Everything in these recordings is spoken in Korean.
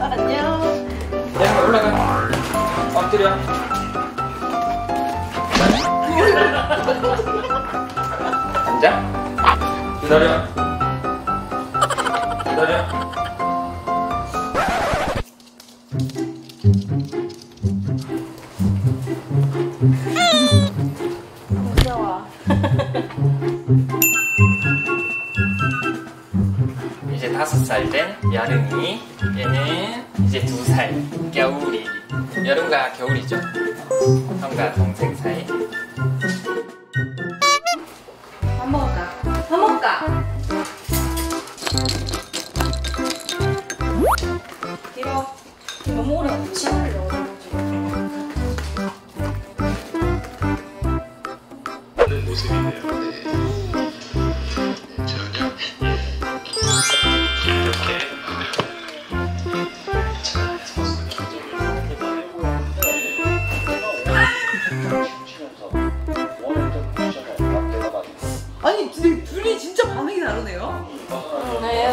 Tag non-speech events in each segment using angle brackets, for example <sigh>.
안녕. 야 올라가. 엎드려 <laughs> 앉아. 기다려 살 된 여름이 얘는 이제 두 살 겨울이 여름과 겨울이죠 형과 동생 사이 밥 먹을까? 밥 먹을까? 뒤로. 너무 오래 치아를 다르네요. 네,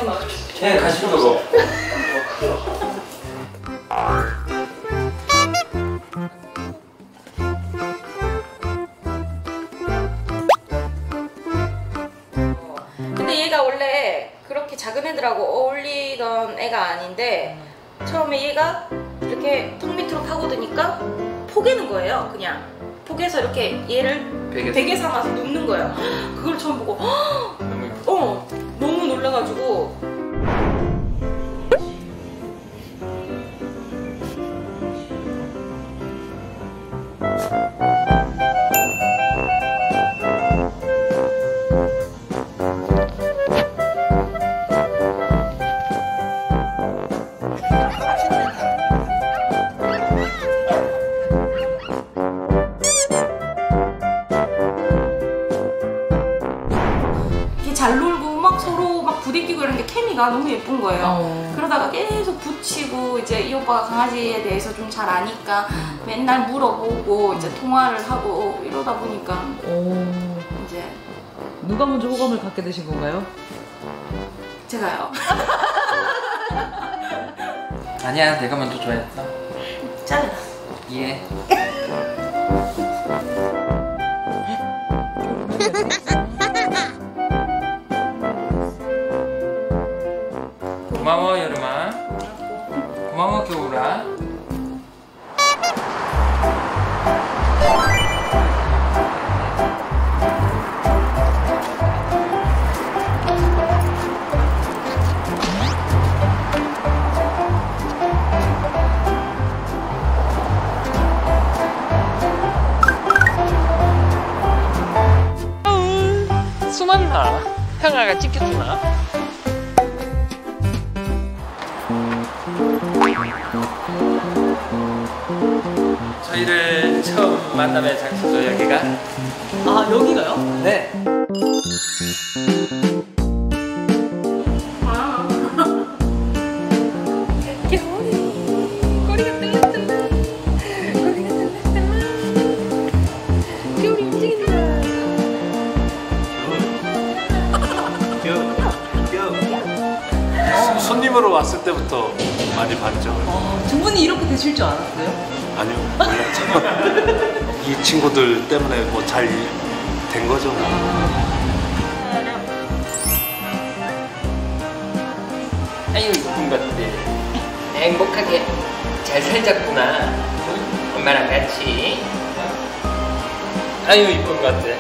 그냥 가시는 거고 근데 얘가 원래 그렇게 작은 애들하고 어울리던 애가 아닌데 처음에 얘가 이렇게 턱 밑으로 파고드니까 포개는 거예요 그냥 포개서 이렇게 얘를 베개 베개 삼아서 눕는 거예요 <gasps> 그걸 처음 보고 헉! 너무 이뻐. 어 잘 놀고 막 서로 막 부대끼고 이런 게 케미가 너무 예쁜 거예요. 어. 그러다가 계속 붙이고 이제 이 오빠가 강아지에 대해서 좀 잘 아니까 맨날 물어보고 이제 통화를 하고 이러다 보니까 오. 이제 누가 먼저 호감을 갖게 되신 건가요? 제가요. 아니야 내가 먼저 좋아했어 잘라. 예 고마워 여름아 고마워 겨울아 숨었나? 형아가 찍혔구나 만남의 장소죠 여기가 아 여기가요? 네 아. 움직인다. 손님으로 왔을 때부터 많이 봤죠. 어, 두 분이 이렇게 되실 줄 알았어요? 아니요, 몰랐죠. <laughs> 이 친구들 때문에 뭐 잘 된 거죠. 아유 이쁜 것들. 행복하게 잘 살자꾸나. 응? 엄마랑 같이. 아유 이쁜 것들